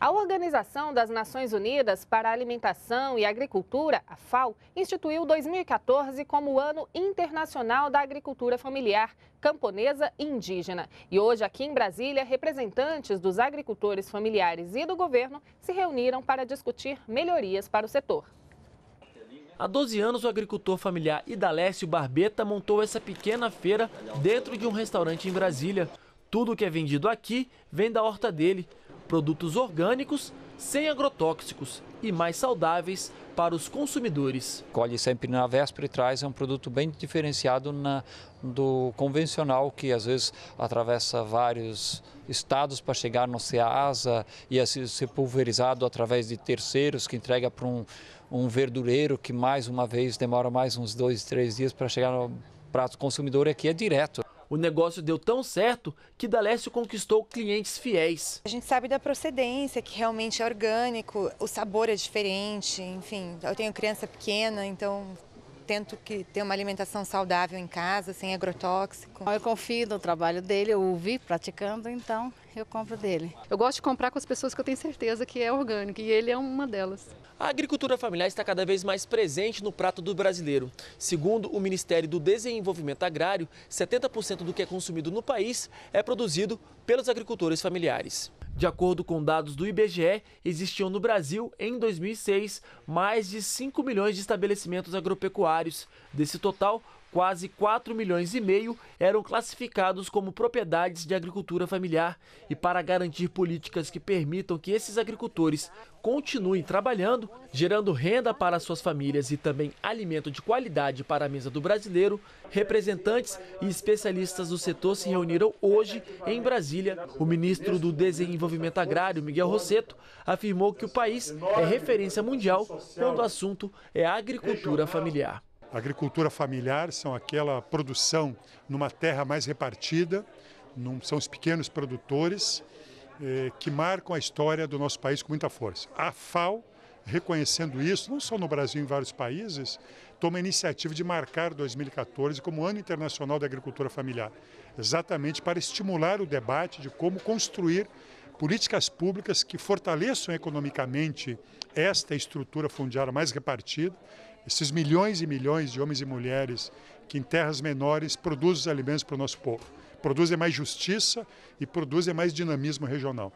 A Organização das Nações Unidas para a Alimentação e Agricultura, a FAO, instituiu 2014 como o Ano Internacional da Agricultura Familiar, Camponesa e Indígena. E hoje, aqui em Brasília, representantes dos agricultores familiares e do governo se reuniram para discutir melhorias para o setor. Há 12 anos, o agricultor familiar Idalécio Barbeta montou essa pequena feira dentro de um restaurante em Brasília. Tudo que é vendido aqui vem da horta dele produtos orgânicos, sem agrotóxicos e mais saudáveis para os consumidores. Colhe sempre na véspera e traz é um produto bem diferenciado na, do convencional, que às vezes atravessa vários estados para chegar no Ceasa e assim ser pulverizado através de terceiros que entrega para um, um verdureiro que mais uma vez demora mais uns dois, três dias para chegar no prato consumidor aqui é direto. O negócio deu tão certo que Dalécio conquistou clientes fiéis. A gente sabe da procedência, que realmente é orgânico, o sabor é diferente, enfim. Eu tenho criança pequena, então tento que ter uma alimentação saudável em casa, sem agrotóxico. Eu confio no trabalho dele, eu o vi praticando, então eu compro dele. Eu gosto de comprar com as pessoas que eu tenho certeza que é orgânico e ele é uma delas. A agricultura familiar está cada vez mais presente no prato do brasileiro. Segundo o Ministério do Desenvolvimento Agrário, 70% do que é consumido no país é produzido pelos agricultores familiares. De acordo com dados do IBGE, existiam no Brasil, em 2006, mais de 5 milhões de estabelecimentos agropecuários. Desse total, quase 4 milhões e meio eram classificados como propriedades de agricultura familiar. E para garantir políticas que permitam que esses agricultores continuem trabalhando, gerando renda para suas famílias e também alimento de qualidade para a mesa do brasileiro, representantes e especialistas do setor se reuniram hoje em Brasília. O ministro do Desenvolvimento Agrário, Miguel Rosseto, afirmou que o país é referência mundial quando o assunto é agricultura familiar. Agricultura familiar são aquela produção numa terra mais repartida, num, são os pequenos produtores eh, que marcam a história do nosso país com muita força. A FAO, reconhecendo isso, não só no Brasil, em vários países, toma a iniciativa de marcar 2014 como Ano Internacional da Agricultura Familiar, exatamente para estimular o debate de como construir políticas públicas que fortaleçam economicamente esta estrutura fundiária mais repartida esses milhões e milhões de homens e mulheres que em terras menores produzem os alimentos para o nosso povo. Produzem mais justiça e produzem mais dinamismo regional.